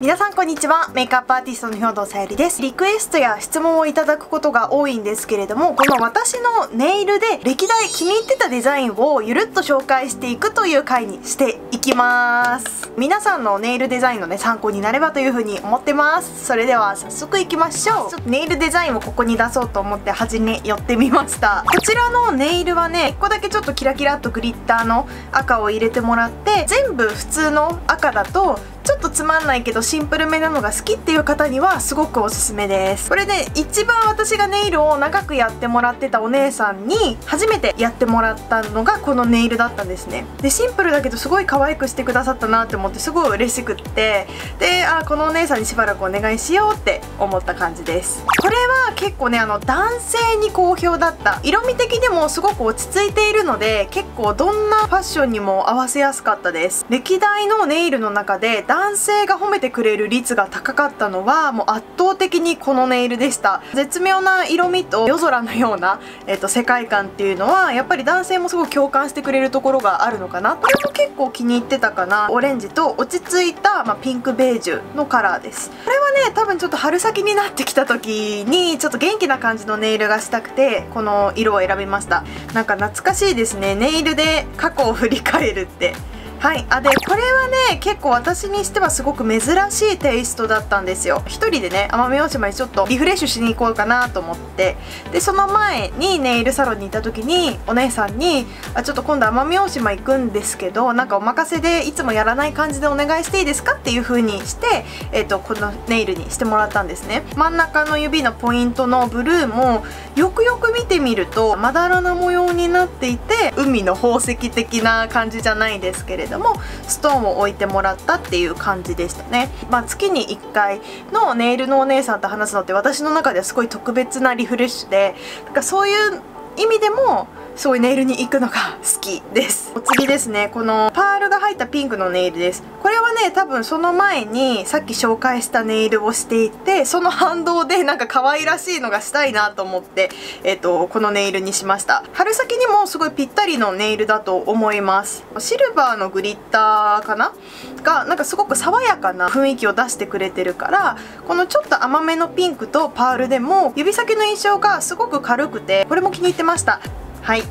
皆さんこんにちは。メイクアップアーティストの兵藤さゆりです。リクエストや質問をいただくことが多いんですけれども、この私のネイルで歴代気に入ってたデザインをゆるっと紹介していくという回にしていきます。皆さんのネイルデザインのね、参考になればというふうに思ってます。それでは早速いきましょう。ちょっとネイルデザインをここに出そうと思って端に寄ってみました。こちらのネイルはね、1個だけちょっとキラキラっとグリッターの赤を入れてもらって、全部普通の赤だとちょっとつまんないけどシンプルめなのが好きっていう方にはすごくおすすめです。これで一番私がネイルを長くやってもらってたお姉さんに初めてやってもらったのがこのネイルだったんですね。でシンプルだけどすごい可愛くしてくださったなって思ってすごい嬉しくってであこのお姉さんにしばらくお願いしようって思った感じです。これは結構ねあの男性に好評だった。色味的にもすごく落ち着いているので結構どんなファッションにも合わせやすかったです。歴代のネイルの中で男男性が褒めてくれる率が高かったのはもう圧倒的にこのネイルでした。絶妙な色味と夜空のような、えーと、世界観っていうのはやっぱり男性もすごく共感してくれるところがあるのかな。これも結構気に入ってたかな。オレンジと落ち着いた、まあ、ピンクベージュのカラーです。これはね多分ちょっと春先になってきた時にちょっと元気な感じのネイルがしたくてこの色を選びました。なんか懐かしいですね。ネイルで過去を振り返るって。はい。あでこれはね結構私にしてはすごく珍しいテイストだったんですよ。1人でね奄美大島にちょっとリフレッシュしに行こうかなと思って。でその前にネイルサロンに行った時にお姉さんにあちょっと今度奄美大島行くんですけどなんかお任せでいつもやらない感じでお願いしていいですかっていう風にして、えーと、このネイルにしてもらったんですね。真ん中の指のポイントのブルーもよくよく見てみるとまだらな模様になっていて海の宝石的な感じじゃないですけれどどもストーンを置いてもらったっていう感じでしたね、まあ、月に1回のネイルのお姉さんと話すのって私の中ではすごい特別なリフレッシュでだからそういう意味でもすごいネイルに行くのが好きです。お次ですね。このパールが入ったピンクのネイルです。これはね多分その前にさっき紹介したネイルをしていてその反動でなんか可愛らしいのがしたいなと思ってえっ、ー、とこのネイルにしました。春先にもすごいぴったりのネイルだと思います。シルバーのグリッターかな？がなんかすごく爽やかな雰囲気を出してくれてるからこのちょっと甘めのピンクとパールでも指先の印象がすごく軽くてこれも気に入ってました。はい。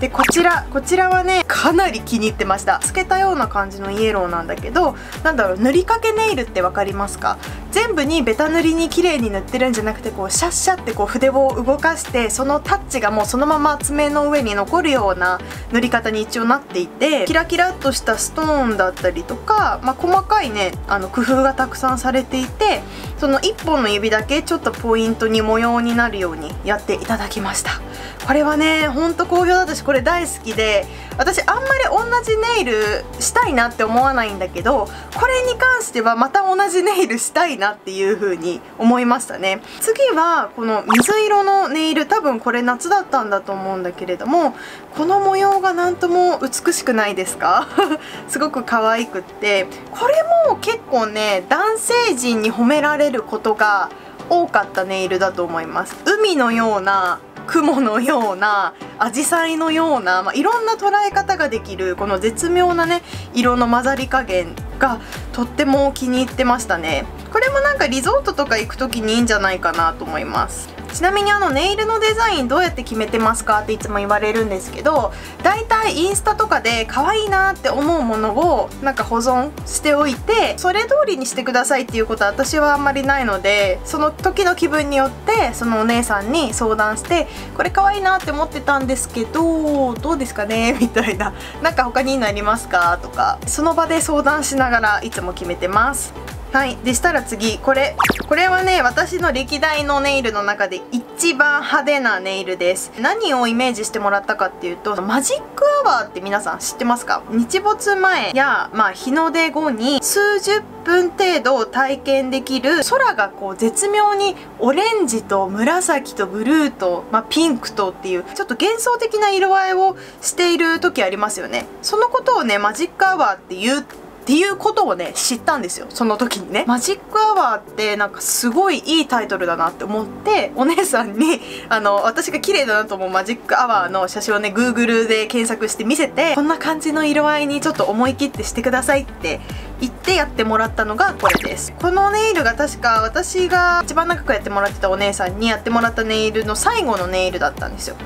でこちらこちらはねかなり気に入ってました。透けたような感じのイエローなんだけどなんだろう塗りかけネイルって分かりますか？全部にベタ塗りに綺麗に塗ってるんじゃなくてこうシャッシャってこう筆を動かしてそのタッチがもうそのまま爪の上に残るような塗り方に一応なっていてキラキラっとしたストーンだったりとか、まあ、細かいねあの工夫がたくさんされていてその1本の指だけちょっとポイントに模様になるようにやっていただきました。これはねほんと好評だったしこれ大好きで私あんまり同じネイルしたいなって思わないんだけどこれに関してはまた同じネイルしたいななっていう風に思いましたね。次はこの水色のネイル多分これ夏だったんだと思うんだけれどもこの模様が何とも美しくないですか？すごく可愛くって。これも結構ね男性陣に褒められることが多かったネイルだと思います。海のような雲のような紫陽花のような、まあ、いろんな捉え方ができるこの絶妙なね色の混ざり加減がとっても気に入ってましたね。これもなんかリゾートとか行く時にいいんじゃないかなと思います。ちなみにあのネイルのデザインどうやって決めてますかっていつも言われるんですけどだいたいインスタとかで可愛いなって思うものをなんか保存しておいてそれ通りにしてくださいっていうことは私はあんまりないのでその時の気分によってそのお姉さんに相談してこれ可愛いなって思ってたんですけどどうですかね？みたいな。なんか他になりますか？とかその場で相談しながらいつも決めてます。はい。でしたら次これ。これはね私の歴代のネイルの中で一番派手なネイルです。何をイメージしてもらったかっていうとマジックアワーって皆さん知ってますか？日没前や、まあ、日の出後に数十分程度体験できる空がこう絶妙にオレンジと紫とブルーと、まあ、ピンクとっていうちょっと幻想的な色合いをしている時ありますよね。そのことをねマジックアワーって言うっていうことをね知ったんですよ。その時にね。マジックアワーってなんかすごいいいタイトルだなって思ってお姉さんにあの私が綺麗だなと思うマジックアワーの写真をね Google で検索して見せてこんな感じの色合いにちょっと思い切ってしてくださいって言ってやってもらったのがこれです。このネイルが確か私が一番長くやってもらってたお姉さんにやってもらったネイルの最後のネイルだったんですよ。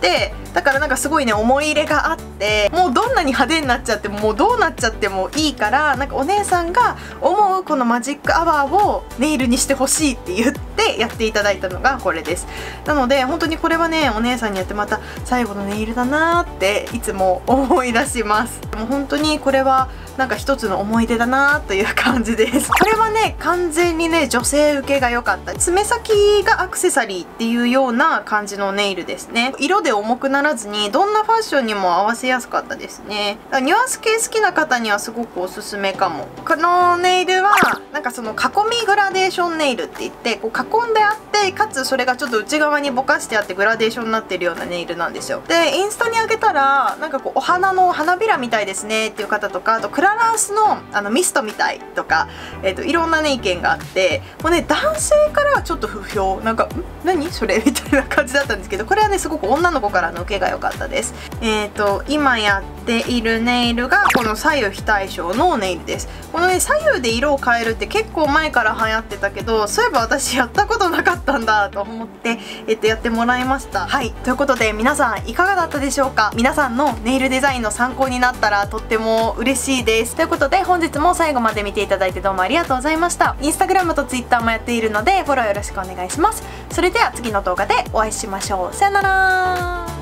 でだからなんかすごいね思い入れがあってもうどんなに派手になっちゃってももうどうなっちゃってもいいからなんかお姉さんが思うこのマジックアワーをネイルにしてほしいって言ってやっていただいたのがこれです。なので本当にこれはねお姉さんにやってまた最後のネイルだなーっていつも思い出します。もう本当にこれはなんか一つの思い出だなという感じです。これはね完全にね女性受けが良かった。爪先がアクセサリーっていうような感じのネイルですね。色で重くならずにどんなファッションにも合わせやすかったですね。ニュアンス系好きな方にはすごくおすすめかも。このネイルはなんかその囲みグラデーションネイルって言ってこう囲んであってかつそれがちょっと内側にぼかしてあってグラデーションになってるようなネイルなんですよ。でインスタにあげたらなんかこうお花の花びらみたいですねっていう方とかあとクラランスのあのミストみたいとか、えーと、いろんなね意見があってもうね男性からはちょっと不評。なんかん？何？それ？みたいな感じだったんですけどこれはねすごく女の子からの受けが良かったです。えっ、ー、と今やっているネイルがこの左右非対称のネイルです。このね左右で色を変えるって結構前から流行ってたけどそういえば私やったことなかったんだと思って、えっと、やってもらいました。はい。ということで皆さんいかがだったでしょうか？皆さんのネイルデザインの参考になったらとっても嬉しいです。ということで本日も最後まで見ていただいてどうもありがとうございました。インスタグラムとツイッターもやっているのでフォローよろしくお願いします。それでは次の動画でお会いしましょう。さよなら。